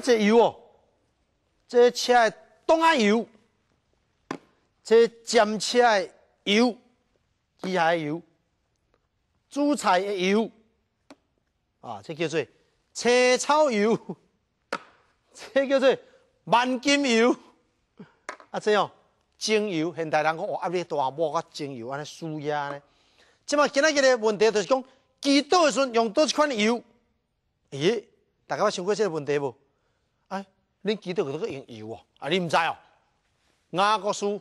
这这油哦，这车的动啊油，这尖车的油，机械的油，煮菜的油，啊，这叫做车草油，这叫做万金油，啊，这样精油，现代人讲哦，压力大，抹个精油安尼舒压呢。即嘛，今仔日个问题就是讲，祈祷的时阵用倒一款油？咦，大家捌想过这个问题无？哎，恁祈祷个用油哦？啊，你毋知哦？雅各书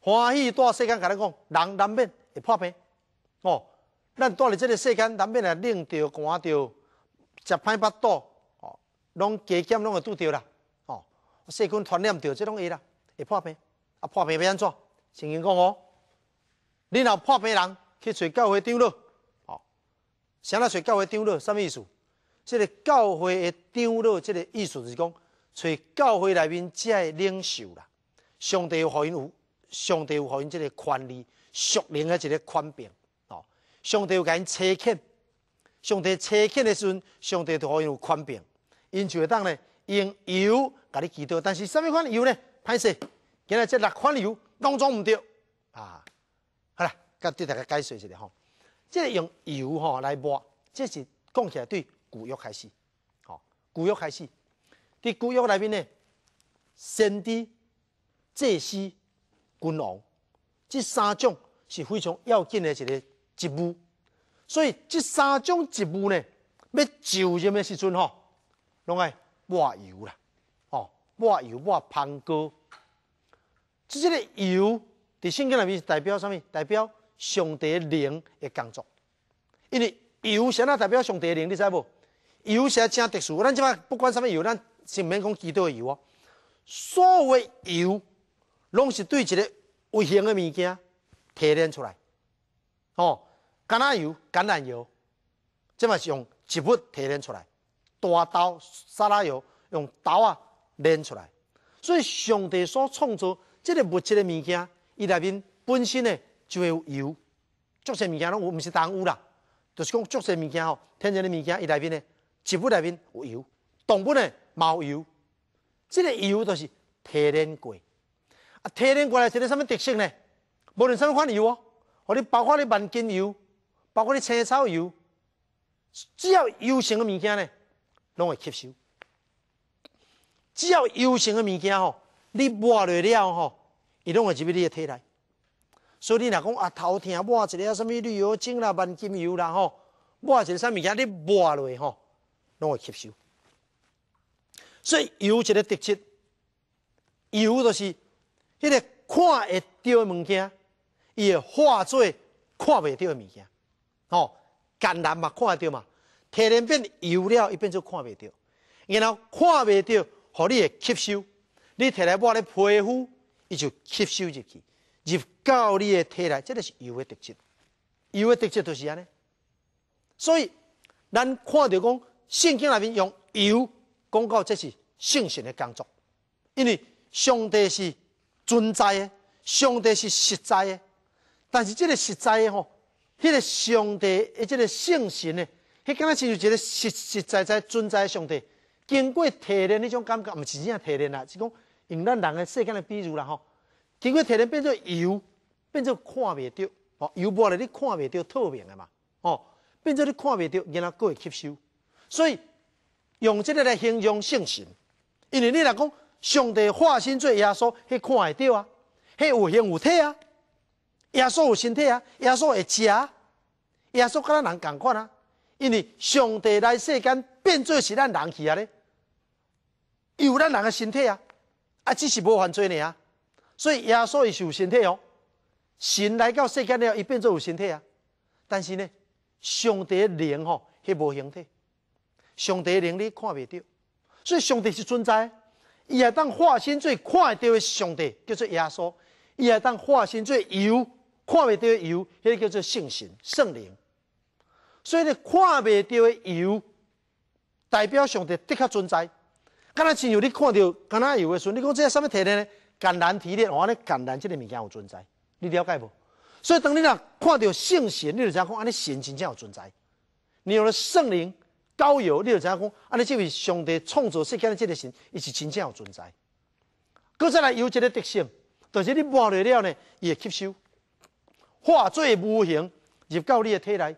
欢喜大世间，甲咱讲，人难免会破病哦。咱住伫这个世间，难免会冷着、寒着、食歹腹肚哦，拢加减拢会拄着啦哦。细菌传染着，这拢会啦，会破病。啊，破病要安怎？圣经讲哦，你若破病人。去找教会长老，哦，啥来找教会长老？什么意思？这个教会的长老，这个意思就是讲，所以教会内面这的领袖啦。上帝有予因有，上帝有予因这个权利，属灵的一个权柄，哦，上帝有甲因差遣，上帝差遣的时阵，上帝就予因有权柄，因就会当呢用油甲你祈祷。但是什么款油呢？歹势，今日这六款油拢总毋对啊。好啦甲对大家解释一下吼，即个用油吼来抹，这是讲起来对古约开始，吼古约开始，伫古约内面呢，先知、祭司、君王，这三种是非常要紧的一个职务，所以这三种职务呢，要就任的时阵吼，拢爱抹油啦，吼抹油抹香膏，即这个油伫圣经内面是代表啥物？代表上帝灵的工作，因为油啥啊代表上帝灵，你知无？油啥真特殊，咱即摆不管什么油，咱先免讲基督的油啊。所有油，拢是对一个有形的物件提炼出来。哦，橄榄油、橄榄油，即嘛是用植物提炼出来。大豆、沙拉油用豆啊炼出来。所以上帝所创造这个物质的物件，伊内面本身呢。就会有油，足些物件拢有，毋是动物啦，就是讲足些物件吼，天然的物件伊内面呢，植物内面有油，动物呢冇油，这个油都是提炼过，啊提炼过来是个什么特性呢？无论什么款油哦，或你包括你万金油，包括你青草油，只要油性的物件呢，拢会吸收。只要油性的物件吼，你抹落了吼，伊拢会入去你的体内。所以你若讲啊头疼抹一个什物绿油精啦、万金油啦吼，抹一个啥物件你抹落吼，拢会吸收。所以油一个特质，油就是迄个看会到的物件，伊会化做看袂到的物件。吼，橄榄嘛看会到嘛，提炼变油了，伊变做看袂到，然后看袂到，互你会吸收，你摕来抹咧皮肤，伊就吸收入去。入到你的体内，这个是油的特质。油的特质就是安尼。所以，咱看到讲圣经内面用油讲到这是圣神的工作，因为上帝是存在的，上帝是实在的。但是这个实在的吼，迄个上帝的这个圣神呢，迄敢若是有一个实实在在存在的上帝，经过提炼那种感觉，毋是真正提炼啦，是讲用咱人的世间的比喻啦吼。经过提炼变做油，变做看袂到，哦，油抹了你看袂到透明的嘛，哦，变做你看袂到，然后佫会吸收。所以用这个来形容圣神，因为你若讲上帝化身做耶稣，迄看会到啊，迄有形有体啊，耶稣有身体啊，耶稣会食，耶稣跟咱人共款啊，因为上帝来世间变做是咱人去啊咧，有咱人的身体啊，啊，只是无犯罪尔。所以耶稣伊是有身体哦，神来到世间了，伊变做有身体啊。但是呢，上帝灵吼，迄无形体，上帝的灵你看未到，所以上帝是存在。伊也当化身做看会到的上帝，叫做耶稣；伊也当化身做油，看未到的油，迄个叫做圣神、圣灵。所以呢，看未到的油，代表上帝的确存在。敢若亲像你看到敢若油的时阵，你讲这什么体呢？橄榄提炼，我咧橄榄这个物件有存在，你了解无？所以当你若看到圣神，你就知影讲安尼神真正有存在。你有了圣灵高油，你就知影讲，安尼即位上帝创造世间的这个神，伊是真正有存在。搁再来有一个特性，就是你抹落了呢，伊会吸收，化作无形入到你的体内，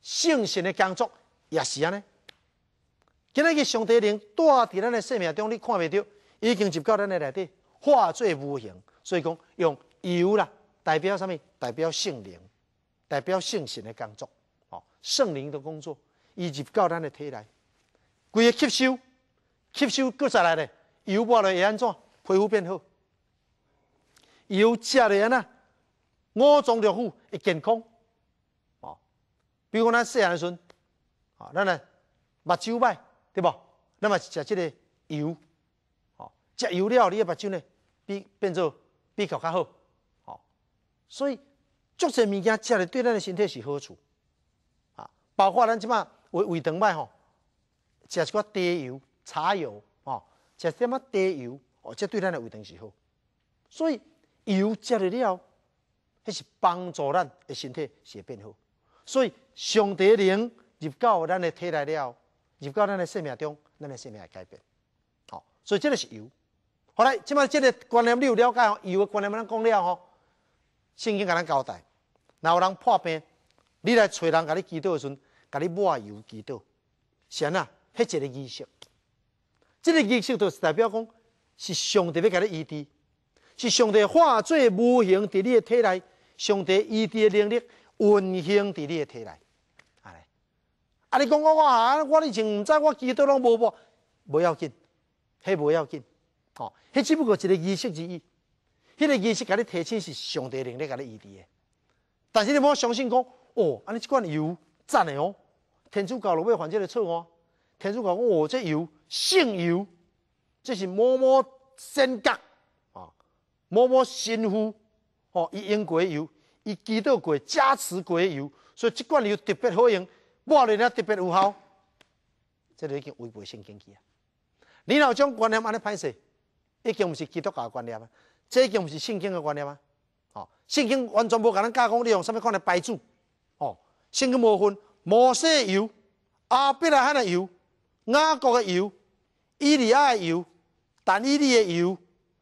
圣神的工作也是安尼。今日个上帝灵带伫咱的生命中，你看袂到，已经入到咱的内底，化作无形。所以讲用油啦，代表啥物？代表圣灵，代表圣神的工作。哦，圣灵的工作，伊入到咱的体内，规个吸收，吸收搁再来咧，油抹了会安怎？皮肤变好。油食了安那，五脏六腑会健康。哦，比如讲咱细汉时阵，啊，咱咧目睭歹。对不？那么食这个油，哦，食油了，你的目睭呢，比变做比较较好，哦，所以足些物件食了对咱的身体是好处，啊，包括咱即马胃胃肠歹吼，食一寡茶油、茶油，哦，食点仔茶油，哦，这对咱的胃肠是好，所以油食了了，迄是帮助咱的身体是会变好，所以上帝灵入到咱的体内了。入到咱的生命中，咱的生命会改变。好，所以这个是油。好来，即摆这个观念你有了解哦？油的观念咱讲了吼，圣经甲咱交代，若有人破病，你来找人甲你祈祷的时阵，甲你抹油祈祷，是安那？迄一个仪式，这个仪式就是代表讲，是上帝要甲你医治，是上帝化作无形伫你的体内，上帝医治的能力运行伫你的体内。啊！你讲我我啊，我以前毋知我基督拢无无，无要紧，迄无要紧，哦，迄只不过一个仪式而已。迄个仪式甲你提醒是上帝能力甲你医治诶。但是你莫相信讲，哦，安尼即款油赞诶哦，天主教落尾犯这个错哦。天主教讲，哦，这油圣油，这是某某仙格啊，某某神父哦，伊用过油，伊基督过加持过油，所以即款油特别好用。抹了了特别有效，这就已经违背圣经去啊！你若种观念安尼歹势，已经毋是基督教观念啊，这已经毋是圣经的观念啊！哦，圣经完全无甲咱教讲你用什么款的摆主哦，圣经无分摩西油、阿伯拉罕的油、雅各的油、伊利亚的油、但以利的油、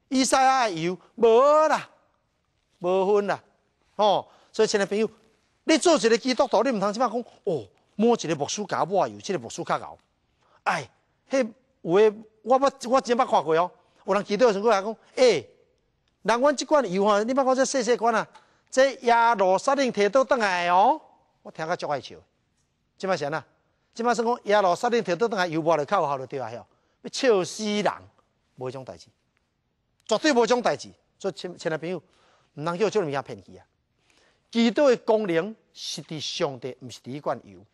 以赛亚的油，无啦，无分啦！哦，所以亲爱朋友，你做一个基督徒，你毋通即摆讲哦。摸一个木梳甲抹油，即个木梳较厚。哎，迄有诶，我捌我真捌看过哦。有人记到时过来讲，哎，人阮即罐油吼，你捌看这细细罐啊？这亚罗沙林摕倒转来哦，我听甲足爱笑。即摆是安怎？即摆算讲亚罗沙林摕倒转来油抹了较有效就对啊，晓？要笑死人，无迄种代志，绝对无种代志。所以亲亲爱朋友，毋通叫这种物件骗去啊！基督的功能是伫上帝，毋是伫一罐油。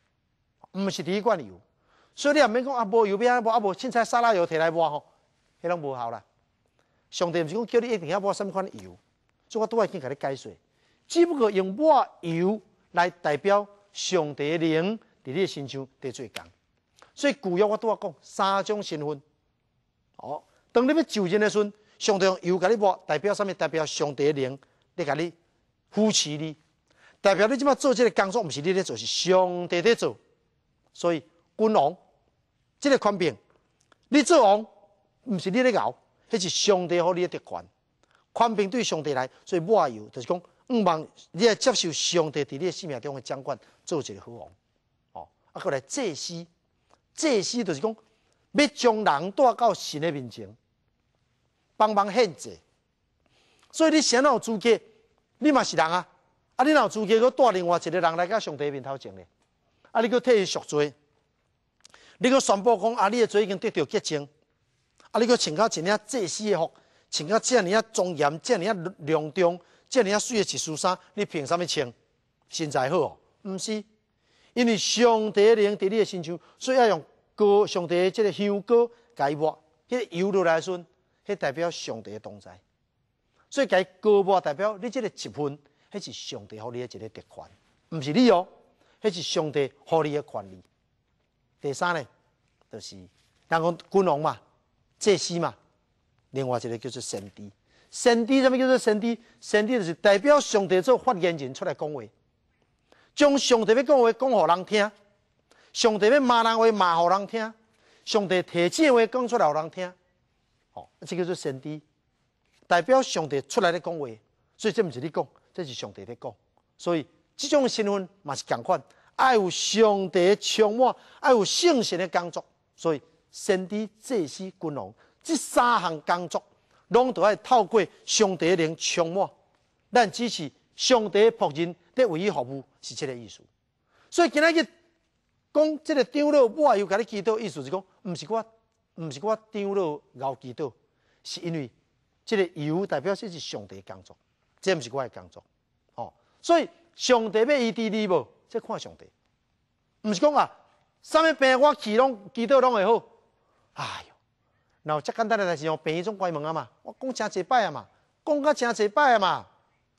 毋是第一罐油，所以你也免讲啊，无油边无啊无凊彩沙拉油摕来抹吼，迄拢无效啦。上帝毋是讲叫你一定要抹什么款油，所以我拄仔已经甲你解释，只不过用抹油来代表上帝的灵伫你身上伫做工。所以旧约我拄仔讲三种身份，哦，当你要就任的时阵，上帝用油甲你抹，代表什么？代表上帝的灵咧甲你扶持你，代表你即马做这个工作，毋是你咧做，是上帝咧做。所以，君王，即个权柄，你做王，毋是你咧熬，迄是上帝互你的特权。权柄对上帝来，所以抹油就是讲，毋望你要接受上帝伫你生命中的掌管，做一个好王。啊，过来祭司，祭司就是讲，要将人带到神的面前，帮忙献祭。所以你先有资格，你嘛是人啊，啊，你有资格去带另外一个人来到上帝面头前咧。啊！你搁替伊赎罪，你搁宣布讲啊，你的罪已经得到洁净。啊！你搁穿到一领祭司的服，穿到这样庄严、这样隆重、这样水的一束衫，你凭什么穿？身材好？哦？毋是，因为上帝灵伫你的身上，所以要用膏上帝这个香膏改抹。迄个油落来时，迄代表上帝的同在。所以改膏抹代表你这个一份，迄是上帝互你的一个特权，毋是你哦。迄是上帝互你的权利。第三呢，就是人讲君王嘛，祭司嘛，另外一个叫做神帝。神帝什么叫做神帝？神帝就是代表上帝做发言人出来讲话，将上帝要讲话讲互人听。上帝要骂人话骂互人听，上帝提醒话讲出来互人听，哦，这叫做先知，代表上帝出来的讲话，所以这毋是你讲，这是上帝在讲，所以这种身份嘛是共款，爱有上帝的充满，爱有圣神的工作，所以先知、祭司、君王这三项工作，拢都要透过上帝的灵充满，咱只是上帝的仆人在为伊服务，是这个意思。所以今仔日。讲这个长老，我又甲你祈祷，意思是讲，毋是我，毋是我长老熬祈祷，是因为这个油代表说是上帝工作，这毋是我的工作，哦，所以上帝要医治你无，这看上帝，毋是讲啊，啥物病我祈拢祈祷拢会好，哎哟，然后遮简单的代志哦，病医种关门啊嘛，我讲诚济摆啊嘛，讲甲诚济摆啊嘛，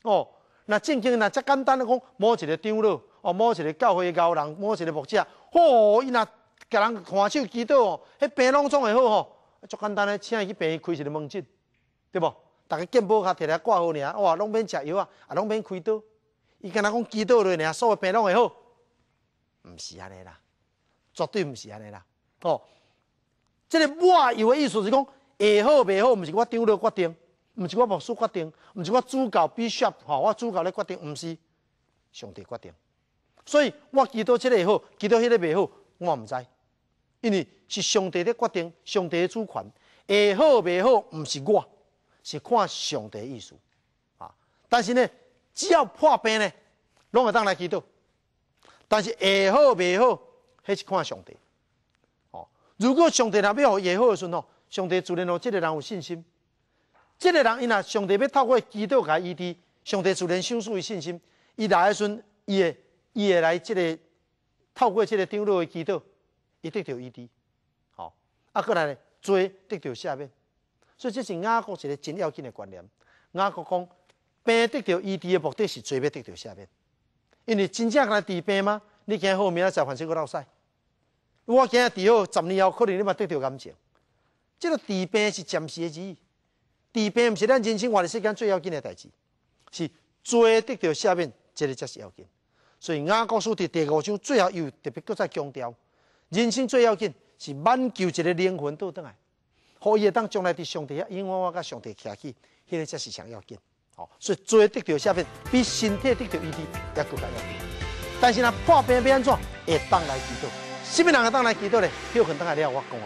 哦，那正经那遮简单的讲，某一个长老，哦，某一个教会高人，某一个牧者。哦，伊若甲人看手祈祷哦，迄病拢总会好吼，足简单诶，请伊去病院开一个门诊，对无？逐个健保卡摕来挂号尔，哇，拢免食药啊，啊，拢免开刀。伊敢若讲祈祷落尔，所有病拢会好，毋是安尼啦，绝对毋是安尼啦。哦，即个我有的意思是讲会好袂好，毋是我长老决定，毋是我牧师决定，毋是我主教必须吼，我主教咧决定，毋是上帝决定。所以我祈祷这个好，祈祷迄个袂好，我毋知，因为是上帝的决定，上帝的主权，会好袂好，毋是我，是看上帝的意思啊。但是呢，只要破病呢，拢会当来祈祷。但是会好袂好，迄是看上帝。哦，如果上帝若要互会好的时候，上帝自然互这个人有信心。这个人伊若上帝要透过祈祷甲伊治，上帝自然享受伊信心。伊来的时阵，伊会。伊会来即个透过即个长老的祈祷，伊得到医治，吼，啊，过来呢，罪得到下面，所以这是雅各一个真要紧的观念。雅各讲，病得到医治的目的是罪要得到下面，因为真正来治病吗？你今好明仔再换成个老师，我今日治好，十年后可能你嘛得到感情。这个治病是暂时的之意，治病毋是咱人生活的世间最要紧的代志，是做得到下面，这个才是要紧。所以雅各书伫第五章最后又特别搁再强调，人生最要紧是挽救一个灵魂倒转来，可以当将来伫上帝遐，因为我甲上帝徛起，迄个才是上要紧。哦，所以做得到下面比身体得到医治也更加要紧。但是若破病要安怎？会当来祈祷，什么人会当来祈祷咧？有可能当来了我讲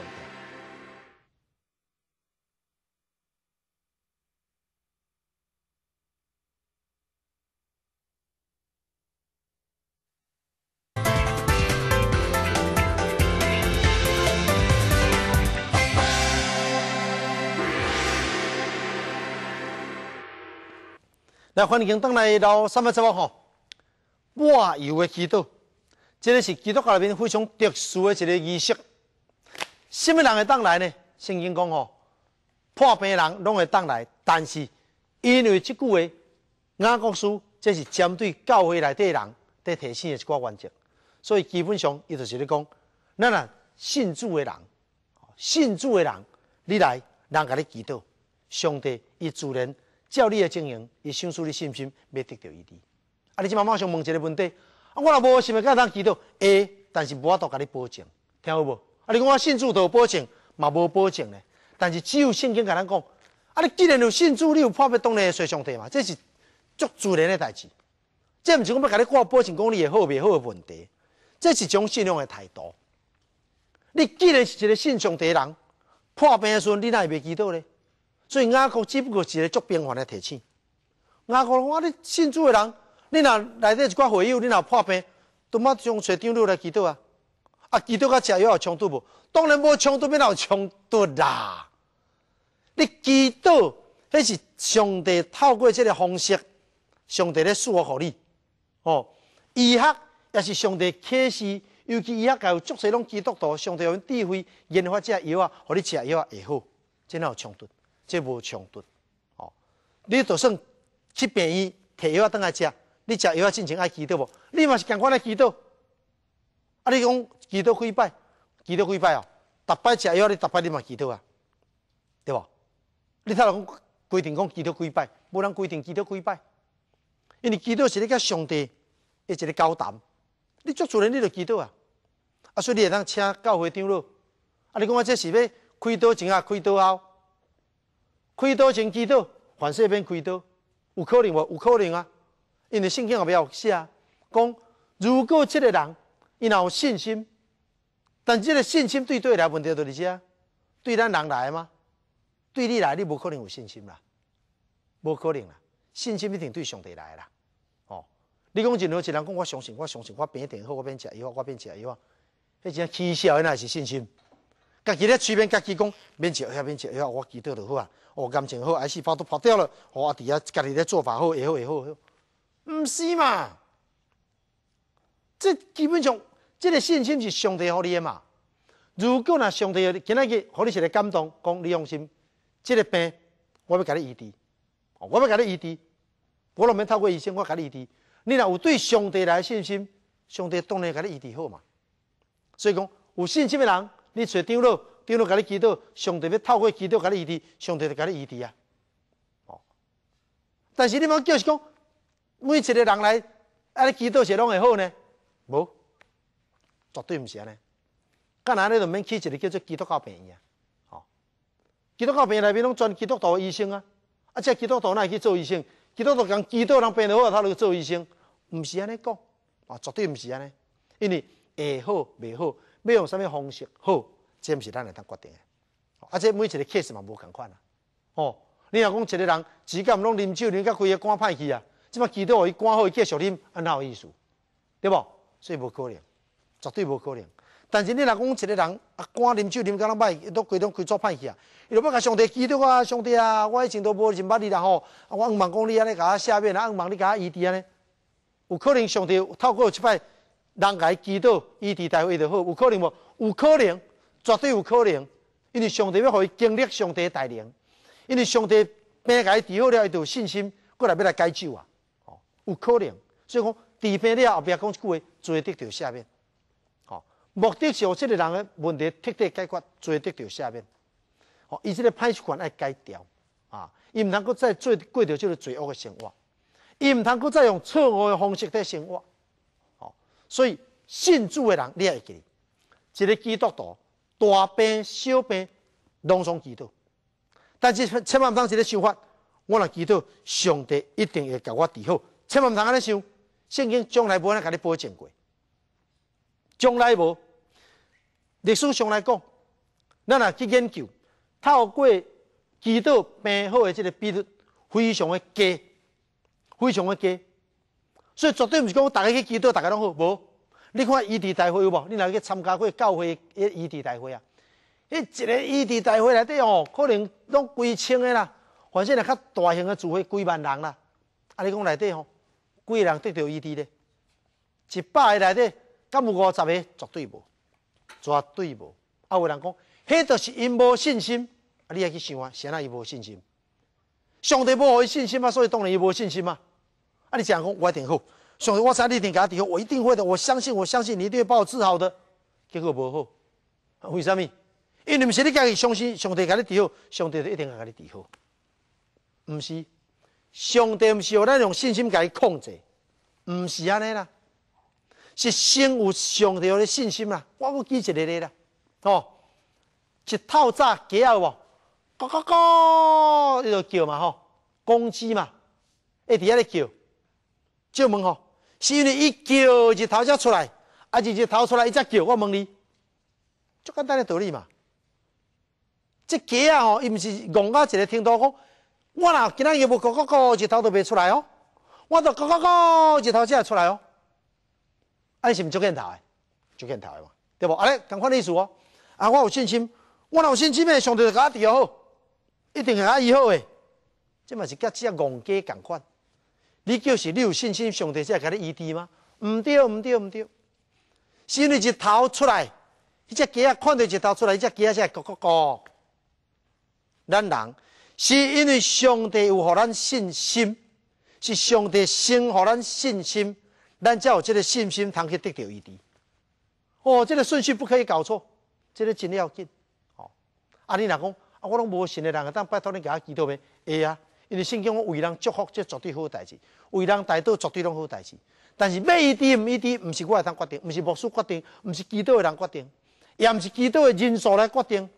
话。来，欢迎登来到三百十八号，我有的祈祷，这个是基督教里面非常特殊的一个仪式。什么人会当来呢？圣经讲吼，破病人拢会当来，但是因为这句话，雅各书这是针对教会内底人在提醒的一个原则，所以基本上伊就是咧讲，咱啊信主的人，信主的人，你来人甲你祈祷，上帝伊自然。照你的经营，伊享受你信心，要得到伊治。啊，你即马马上问一个问题，啊，我若无想要甲当祈祷，会，但是无法度甲你保证，听好无？啊，你讲我信主都有保证，嘛无保证咧。但是只有圣经甲咱讲，啊，你既然有信主，你有破灭当然随上帝嘛，这是足自然的代志。这毋是讲要甲你挂保证，讲你会好袂好的问题，这是一种信仰的态度。你既然是一个信上帝人，破病的时阵，你哪会袂祈祷咧？所以雅各只不过是一个足平凡的提醒。雅各讲：我你信主的人，你若内底一寡会友，你若破病，都马上找长老来祈祷啊！啊，祈祷甲食药有冲突无？当然无冲突，哪有冲突啦！你祈祷，迄是上帝透过这个方式，上帝咧赐福你。哦，医学也是上帝启示，尤其医学界有足侪拢基督徒，上帝用智慧研发这药啊，互你食药啊会好，真有冲突。这无冲突，哦，你就算去病院摕药倒来食，你食药进前爱祈祷无？你嘛是赶快来祈祷。啊，你讲祈祷几摆？祈祷几摆哦？逐摆食药，你逐摆你嘛祈祷啊？对无？你头讲规定讲祈祷几摆？无人规定祈祷几摆，因为祈祷是你甲上帝一个交谈，你做主人你就祈祷啊。啊，所以你会当请教会长老。啊，你讲我这是要开刀前啊，开刀后？开刀前祈祷，凡事免开刀，有可能无？有可能啊！因为圣经后壁有写，讲如果这个人伊若有信心，但这个信心对对来问题就是啥？对咱人来吗？对你来，你无可能有信心啦，无可能啦！信心一定对上帝来啦。哦，你讲任何一人讲我相信，我相信我病一定好，我变食药，我变食药，迄真起笑的那是信心。家己咧随便家己讲免食药，免食药，我祈祷就好啊。哦，感情好，癌细胞都跑掉了。哦，啊，底下家己咧做法好，会好会好。毋是嘛？这基本上，这个信心是上帝互你的嘛。如果若上帝今仔日互你一个感动，讲你放心，这个病我要甲你医治，我要甲你医治，我拢免透过医生，我甲你医治。你若有对上帝来信心，上帝当然甲你医治好嘛。所以讲，有信心的人，你找长老，长老甲你祈祷，上帝要透过祈祷甲你医治，上帝就甲你医治啊。哦，但是你莫叫是讲。每一个人来，啊，你祈祷是拢会好呢？无，绝对毋是安尼。干那你就免去一个叫做基督教病院啊？哦，基督教病院内面拢专基督徒医生啊，啊，这基督徒哪会去做医生？基督徒讲基督人病得好，他就做医生，毋是安尼讲，啊，绝对毋是安尼。因为会好袂好，要用什么方式好，这毋是咱来当决定的。啊，这每一个 case 嘛无共款啊。哦，你若讲一个人只敢拢啉酒，啉甲规个肝歹去啊？即摆祈祷伊关好伊继续啉，安哪有意思？对无？所以无可能，绝对无可能。但是你若讲一个人啊，肝啉酒啉甲啷歹，都规拢规做歹去啊！伊就要甲上帝祈祷啊，上帝啊，我以前都无认捌你啦吼，啊，我毋望讲你安尼甲我下面啊，毋望你甲我医治安尼，有可能上帝透过即摆人甲伊祈祷医治大会就好，有可能无？有可能，绝对有可能，因为上帝要互伊经历上帝带领，因为上帝病甲伊治好了，伊就有信心过来要来解救啊！哦有可能，所以讲治病了后，壁讲一句话，做得到下面。哦，目的是让这个人的问题彻底解决，做得到下面。哦，伊这个歹习惯爱改掉，啊，伊毋通阁再做过着这个罪恶的生活，伊毋通阁再用错误的方式在生活。所以信主的人，你也会记，一个基督徒，大病小病拢总祈祷，但是千万毋通一个想法，我若祈祷，上帝一定会甲我治好。千万唔通安尼想，圣经从来无安尼甲你保证过，从来无。历史上来讲，咱若去研究，透过祈祷病好的这个比率非常的低，非常的低。所以绝对毋是讲大家去祈祷，大家拢好无。你看医治大会有无？你若去参加过教会的医治大会啊？迄一个医治大会内底哦，可能拢几千个啦，反正若较大型的聚会几万人啦。啊，你讲内底吼？几个人得到医治咧？一百个内底，敢有五十个？绝对无，绝对无。啊，有人讲，迄著是因无信心。啊，你也去想啊，谁哪伊无信心？上帝无互伊信心嘛，所以当然伊无信心嘛。啊，你讲讲，我一定好。上帝，我知你一定给他治好，我一定会的。我相信，我相信你一定会把我治好的。结果无好，为什么？因为毋是你家己相信上帝给你治好，上帝就一定会给你治好。毋是。上帝毋是有咱用信心甲伊控制，毋是安尼啦，是先有上帝的信心啦。我阁记一个咧啦，哦，一透早鸡有无？咕咕咕，伊就叫嘛吼，公鸡嘛，一直喺咧叫，叫问吼，是因为伊叫日头才出来，还是日头出来伊才叫？我问你，足简单的道理嘛。这鸡啊吼，伊毋是戆到一个程度讲。我若今仔日无咕咕咕，日头都袂出来哦。我都咕咕咕，日头才会出来哦。安是毋足见头诶，足见头诶嘛，对无？安尼同款意思哦。啊，我有信心，我若有信心诶，上帝就甲我治好，一定会甲伊好诶。这嘛是甲只戆鸡共款。你就是你有信心，上帝才会甲你医治吗？毋对，毋对，毋对。是因为日头出来，迄只鸡啊看到日头出来，迄只鸡啊才会咕咕咕。咱人。是因为上帝有互咱信心，是上帝先互咱信心，咱才有这个信心，通去得到伊治。哦，这个顺序不可以搞错，这个真要紧。哦，啊，你若讲啊，我拢无信的人，当拜托你给他祈祷呗。会啊，因为圣经讲为人祝福，这绝对好代志；为人带倒，绝对拢好代志。但是要伊滴唔伊滴，唔是我来当决定，唔是牧师决定，唔是祈祷的人决定，也唔是祈祷的人数来决定。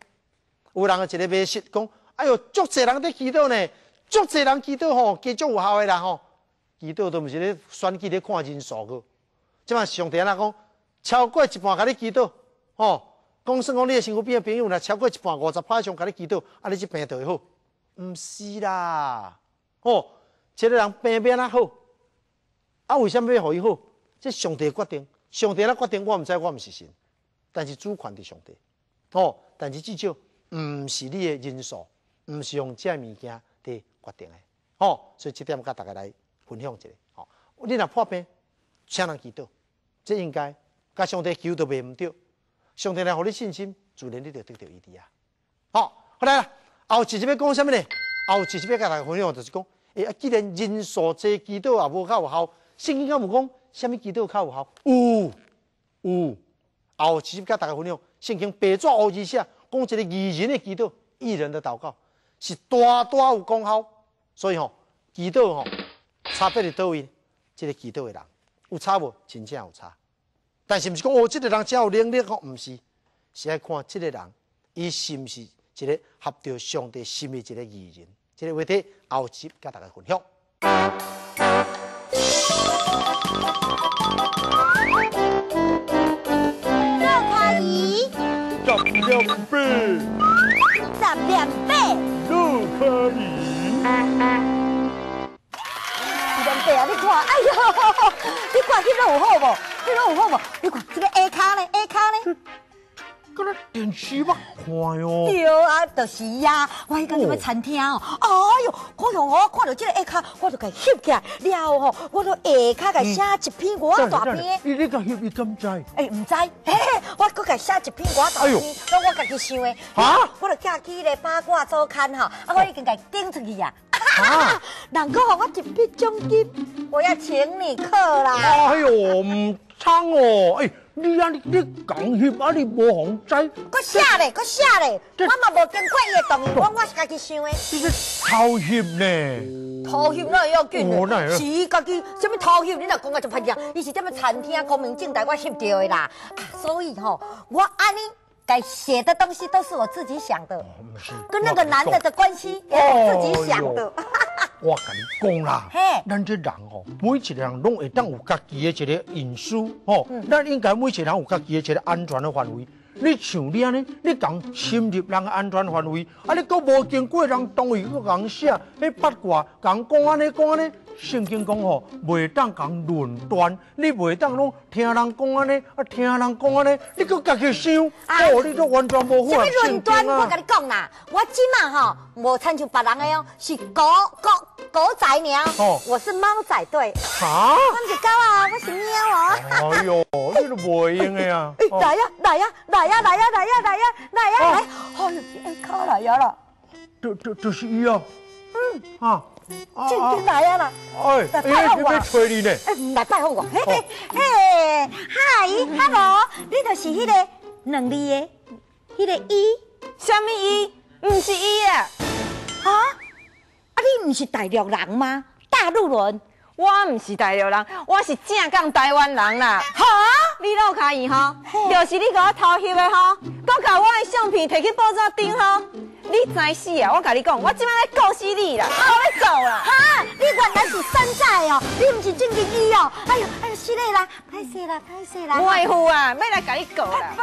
有人一个迷信讲，哎哟，足济人在祈祷呢，足济人祈祷吼，加足有效的人吼，祈祷都毋是咧选举咧看人数个。即嘛上帝啊讲，超过一半甲你祈祷，吼，讲算讲你的身边的朋友若超过一半五十趴上甲你祈祷，啊，你这病就会好。毋是啦，哦，一个人病变啊好，啊，为什么要互伊好？这上帝决定，上帝来决定，我毋知，我毋是神，但是主权伫上帝，哦，但是至少毋是你的因素，毋是用这物件伫决定的，哦，所以这点甲大家来分享一下，哦，你若破病，请人祈祷，这应该甲上帝求都袂毋着，上帝来互你信心，自然你就得到伊啲啊，好，好来啦。后直接要讲什么呢？后直接要甲大家分享就是讲，诶，既然人数济，祈祷也无较有效，圣经敢有讲，什么祈祷较有效？有有。后直接甲大家分享，圣经白纸黑字写，讲一个义人的祈祷，义人的祷告是大大有功效。所以吼，祈祷吼，差别伫倒位？即个祈祷的人有差无？真正有差。但是毋是讲哦，即个人真有能力吼，毋是，是爱看即个人，伊是毋是？一个合着上帝心的一个艺人，这个话题后集跟大家分享。六块一，十两百，十两百，六块一。两百啊！你看，哎呦，你看这个有好无？这个有好无？你看这个 A 卡呢？A 卡呢？搁那电视捌看哟。对啊，就是呀。我迄个什么餐厅哦，哎呦，我用我看到这个下卡，我就给翕起来了吼，我就下卡给写一篇我大篇。你你个翕你敢知？哎，唔知，嘿，我搁给写一篇我大篇，那我家己想的。啊？我就寄去咧八卦周刊哈，啊，我已经给顶出去呀。啊！人哥我一笔奖金，我要请你客啦。哎呦，唔差哦，哎。你啊，你你讲翕啊，你无红知？我写咧，我写咧，我嘛无经过伊的同意，我我是家己想的。你是偷翕呢？偷翕哪会要紧？是家己什么偷翕？你若讲个就歹听，伊是这么餐厅光明正大我翕到的啦。所以吼，我安尼该写的东西都是我自己想的，跟那个男的的关系也是自己想的。我跟你讲啦，咱这人哦，每一个人拢会当有家己的一个隐私哦，咱应该每一个人有家己的一个安全的范围。你像你安尼，你讲侵入人安全范围，啊，你搁无经过人同意，搁讲写，迄八卦讲讲安尼讲安尼。圣经讲吼，袂当讲论断，你袂当拢听人讲安尼，啊听人讲安尼，你搁家己想，哦，你都完全无法。什么论断？我跟你讲啦，我今嘛吼，无参像别人个哦，是狗狗狗仔鸟，我是猫仔队。哈？我是狗啊，我是猫啊。哎呦，你都袂用的呀！来呀，来呀，来呀，来呀，来呀，来呀，来呀，来！哎呦，哎，卡来呀了。这这这是伊啊？嗯，啊。正经来啊啦！哎，哎，要要催你呢。哎，来拜访我。嘿嘿嘿，嗨，hello，你就是迄个两字的，迄个伊，什么伊？唔是伊啊！啊？啊，你唔是大陆人吗？大陆人？我唔是大陆人，我是正港台湾人啦。哈？你老卡伊吼，就是你给我偷翕的吼，搁把我的相片摕去报纸顶吼。你知死啊！我甲你讲，我今摆来告死你啦！我要走啦！哈！你原来是山寨哦，你唔是正经医哦。哎呦，哎呦，失礼啦，太谢啦，太谢啦。外父啊，要来甲你告啦。